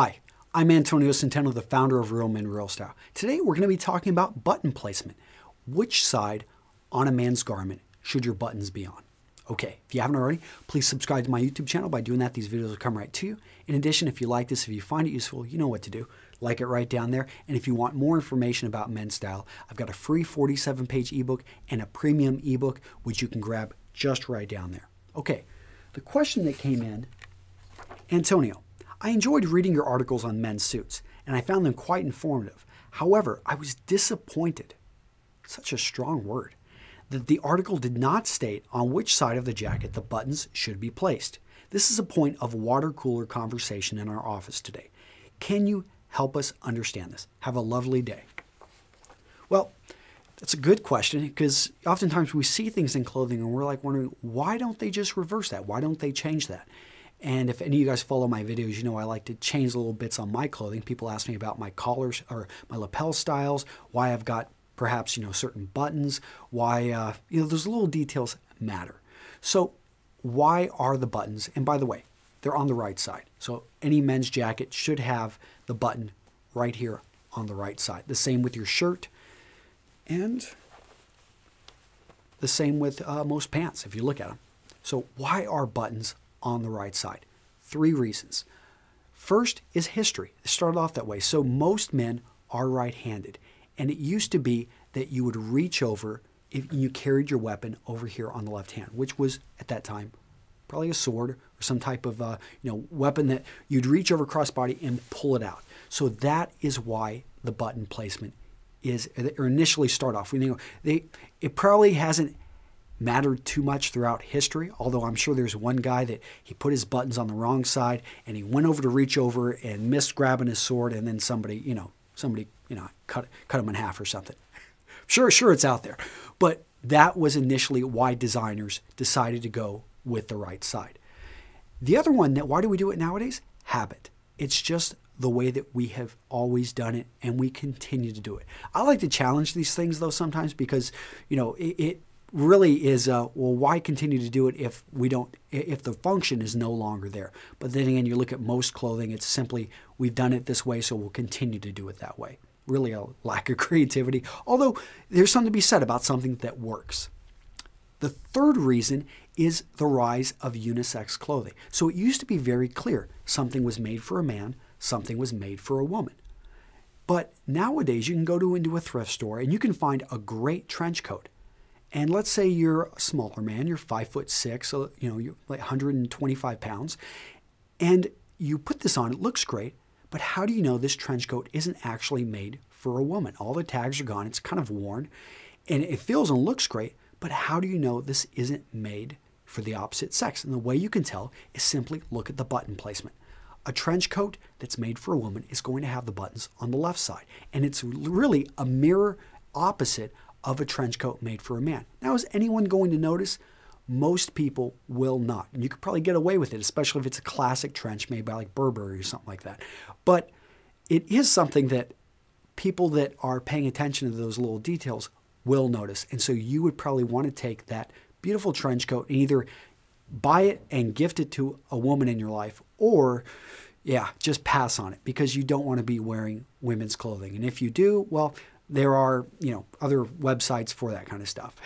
Hi, I'm Antonio Centeno, the founder of Real Men Real Style. Today we're going to be talking about button placement. Which side on a man's garment should your buttons be on? Okay, if you haven't already, please subscribe to my YouTube channel. By doing that, these videos will come right to you. In addition, if you like this, if you find it useful, you know what to do. Like it right down there. And if you want more information about men's style, I've got a free 47 page ebook and a premium ebook, which you can grab just right down there. Okay, the question that came in Antonio, I enjoyed reading your articles on men's suits, and I found them quite informative. However, I was disappointed, such a strong word, that the article did not state on which side of the jacket the buttons should be placed. This is a point of water cooler conversation in our office today. Can you help us understand this? Have a lovely day. Well, that's a good question because oftentimes we see things in clothing and we're like wondering why don't they just reverse that? Why don't they change that? And if any of you guys follow my videos, you know I like to change little bits on my clothing. People ask me about my collars or my lapel styles, why I've got perhaps you know certain buttons, why uh, you know those little details matter. So why are the buttons? And by the way, they're on the right side. So any men's jacket should have the button right here on the right side. The same with your shirt, and the same with uh, most pants if you look at them. So why are buttons on the right side. Three reasons. First is history. It started off that way. So most men are right handed. And it used to be that you would reach over if you carried your weapon over here on the left hand, which was at that time probably a sword or some type of uh, you know weapon that you'd reach over crossbody and pull it out. So that is why the button placement is or initially start off. You know, they it probably hasn't mattered too much throughout history, although I'm sure there's one guy that he put his buttons on the wrong side and he went over to reach over and missed grabbing his sword and then somebody, you know, somebody, you know, cut cut him in half or something. Sure, sure it's out there. But that was initially why designers decided to go with the right side. The other one that why do we do it nowadays? Habit. It's just the way that we have always done it and we continue to do it. I like to challenge these things though sometimes because, you know, it, it really is uh, well why continue to do it if we don't if the function is no longer there? But then again you look at most clothing it's simply we've done it this way so we'll continue to do it that way. Really a lack of creativity. Although there's something to be said about something that works. The third reason is the rise of unisex clothing. So it used to be very clear something was made for a man something was made for a woman. But nowadays you can go to into a thrift store and you can find a great trench coat and let's say you're a smaller man, you're five foot six, so, you know, you're like 125 pounds, and you put this on, it looks great, but how do you know this trench coat isn't actually made for a woman? All the tags are gone, it's kind of worn, and it feels and looks great, but how do you know this isn't made for the opposite sex? And the way you can tell is simply look at the button placement. A trench coat that's made for a woman is going to have the buttons on the left side, and it's really a mirror opposite of a trench coat made for a man. Now, is anyone going to notice? Most people will not. And you could probably get away with it, especially if it's a classic trench made by like Burberry or something like that. But it is something that people that are paying attention to those little details will notice. And so you would probably want to take that beautiful trench coat and either buy it and gift it to a woman in your life or yeah, just pass on it because you don't want to be wearing women's clothing. And if you do, well, there are, you know, other websites for that kind of stuff.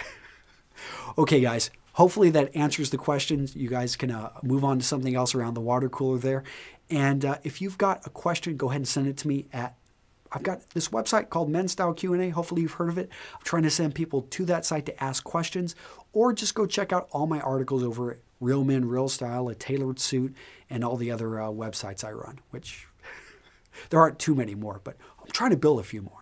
okay, guys, hopefully that answers the questions. You guys can uh, move on to something else around the water cooler there. And uh, if you've got a question, go ahead and send it to me at I've got this website called Men's Style Q&A. Hopefully you've heard of it. I'm trying to send people to that site to ask questions or just go check out all my articles over at Real Men, Real Style, A Tailored Suit, and all the other uh, websites I run, which there aren't too many more, but I'm trying to build a few more.